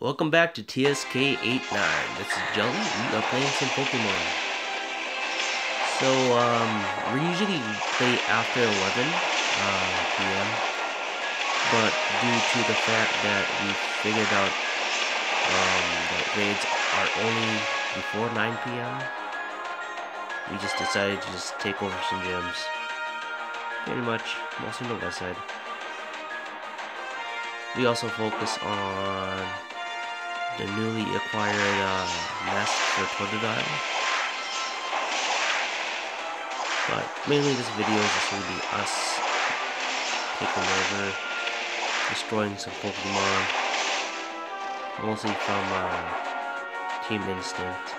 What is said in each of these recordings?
Welcome back to TSK89. This is Jelly. We are playing some Pokemon. So, um, we usually play after 11 uh, p.m. But due to the fact that we figured out um, that raids are only before 9 p.m., we just decided to just take over some gyms. Pretty much, mostly on the west side. We also focus on the newly acquired uh, nest for Totodile. But mainly this video is just going to be us taking over, destroying some Pokemon, mostly from uh, Team Instinct.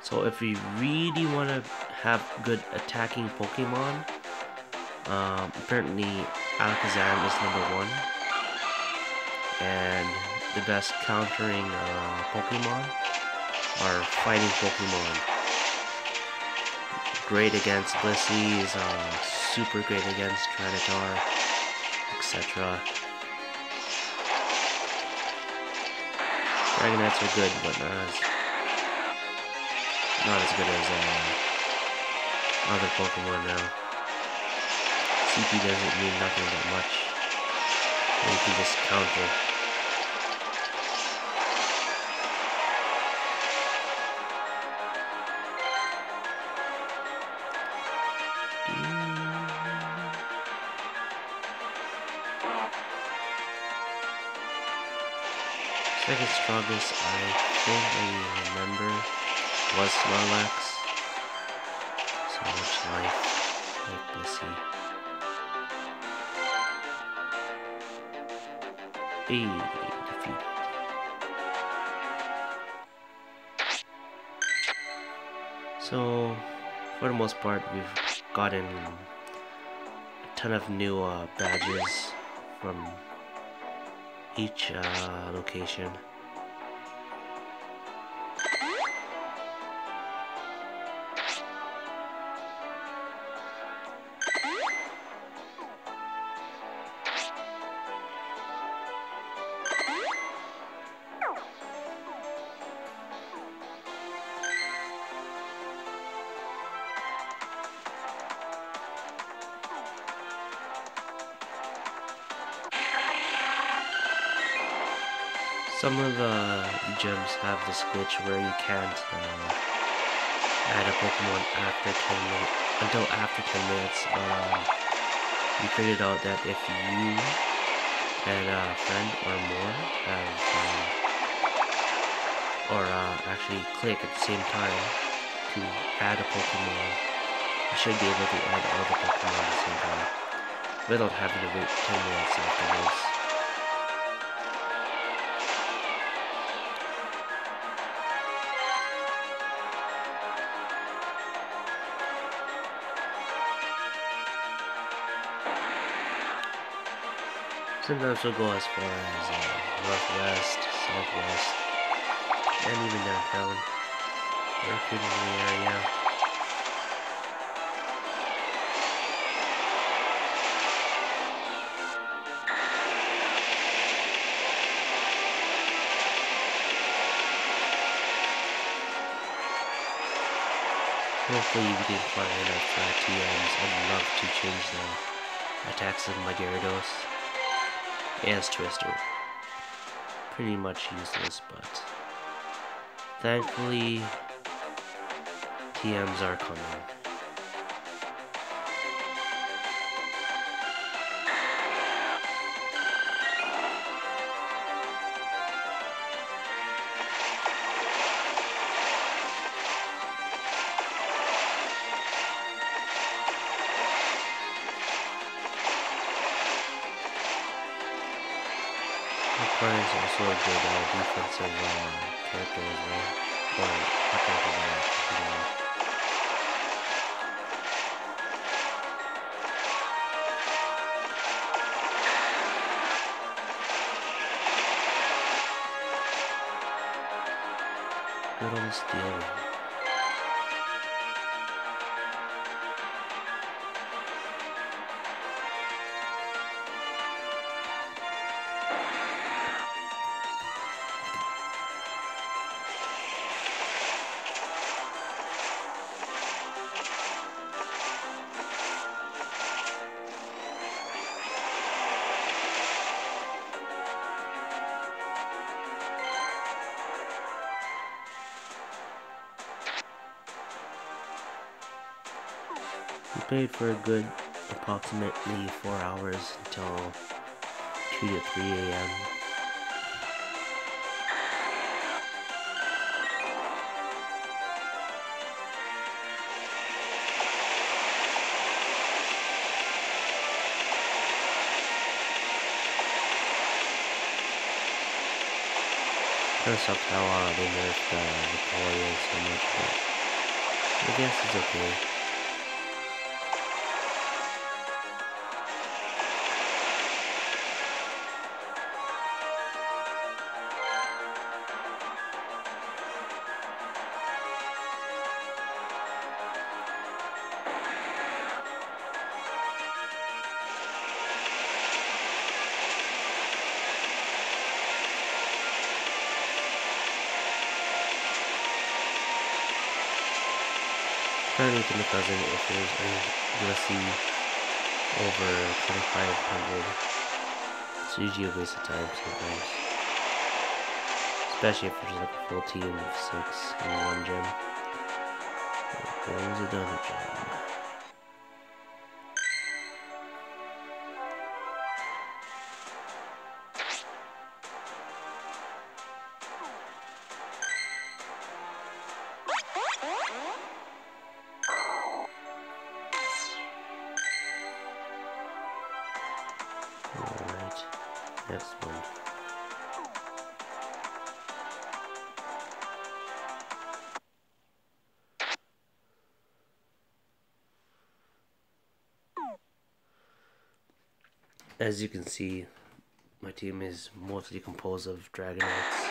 So if we really want to have good attacking Pokemon, um, apparently Alakazam is number one. And the best countering uh, Pokemon are fighting Pokemon. Great against Blissey's, uh, super great against Tyranitar, etc. Dragonites are good, but not as not as good as uh, other Pokemon now. CP doesn't mean nothing that much. You can just counter. Second strongest I think I remember was Snorlax. So much life. Like, let's see. Hey, defeated. So, for the most part, we've gotten a ton of new uh, badges from each uh, location. Some of the gyms have this glitch where you can't uh, add a Pokemon after 10 minutes, until after 10 minutes. Uh, we figured out that if you and a friend or more have, uh, or uh, actually click at the same time to add a Pokemon, you should be able to add all the Pokemon at the same time without having to wait 10 minutes afterwards. Sometimes we'll go as far as uh, northwest, southwest, and even downtown. We're in the area. Hopefully we can find enough uh, TMs. I'd love to change the attacks of my Gyarados and Twister. Pretty much useless, but thankfully TMs are coming. Also a good uh, defensive uh, character as well. Uh, you know. Good old steel. Played for a good approximately 4 hours until 2 to 3 a.m. Kind of sucked how uh, they nerfed uh, Napoleon so much, but I guess it's okay. Apparently to cousin if there's any USC over 2500 it's usually a waste of time sometimes. Especially if there's like a full team of six in one gym. There was another gym. One. As you can see, my team is mostly composed of Dragonites.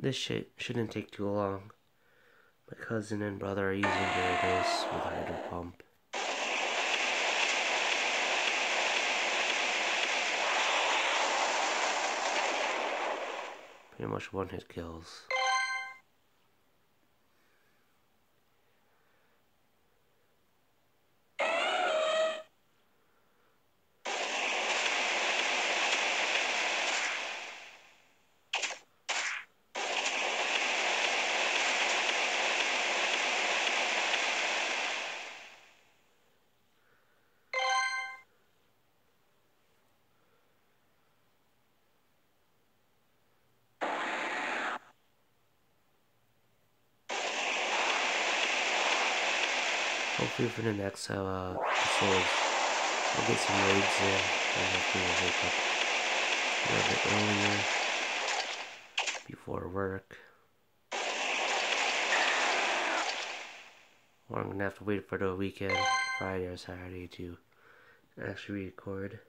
This shit shouldn't take too long. My cousin and brother are using Gyarados with Hydro Pump. Pretty much one hit kills. Hopefully for the next uh, episodes, I'll get some raids in and hopefully we'll wake up a little bit earlier before work. Or I'm gonna have to wait for the weekend, Friday or Saturday to actually record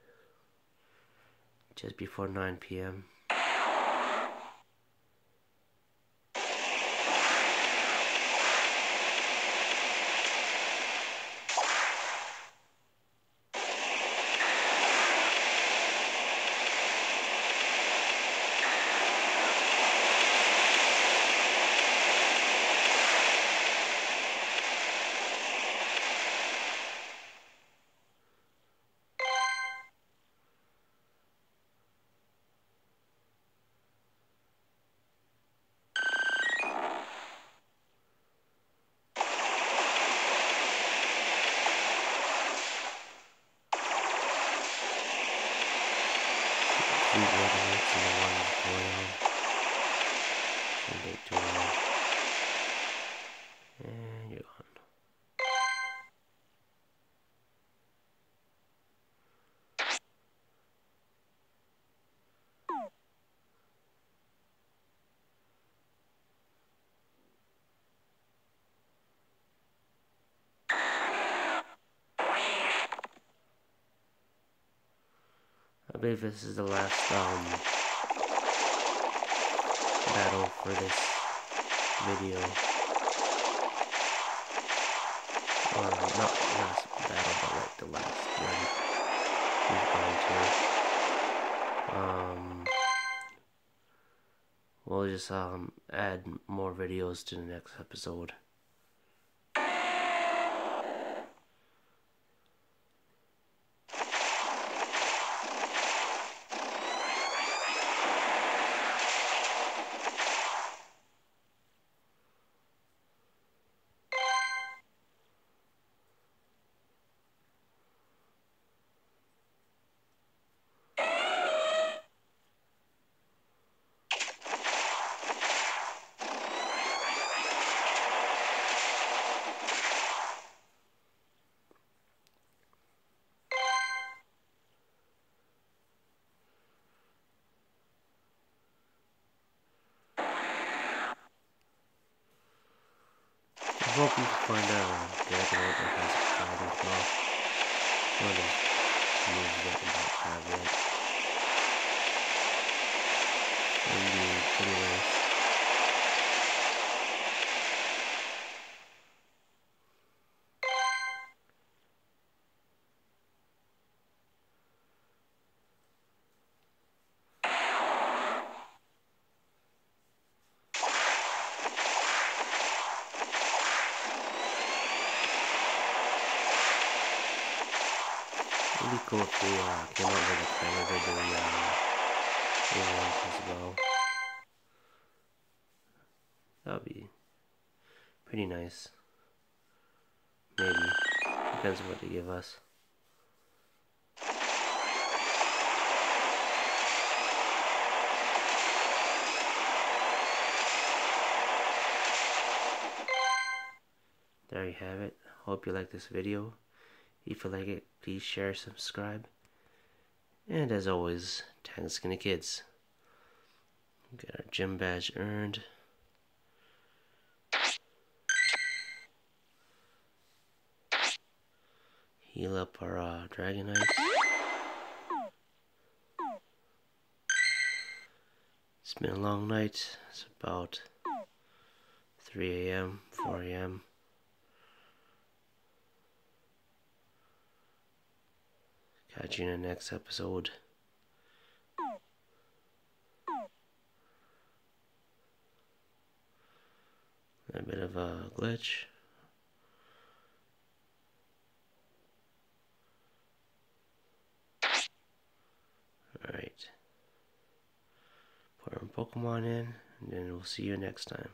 just before 9 p.m. Dragonites and the one Napoleon. And they do And you're gone. I believe this is the last um, battle for this video. Or not last battle, but like the last one we've gone to. Um, we'll just um add more videos to the next episode. Hope you can find out get out that has a problem well. One of those moves that we don't have yet. Would be pretty nice. It'd be cool if we uh, came up with a trailer during uh, event as well. That would be pretty nice. Maybe. Depends on what they give us. There you have it. Hope you like this video. If you like it, please share, subscribe. And as always, tag the Skinny Kids. Get our gym badge earned. Heal up our uh, Dragonite. It's been a long night. It's about 3 a.m., 4 a.m. Catch you in the next episode. A bit of a glitch. Alright. Put our Pokemon in, and then we'll see you next time.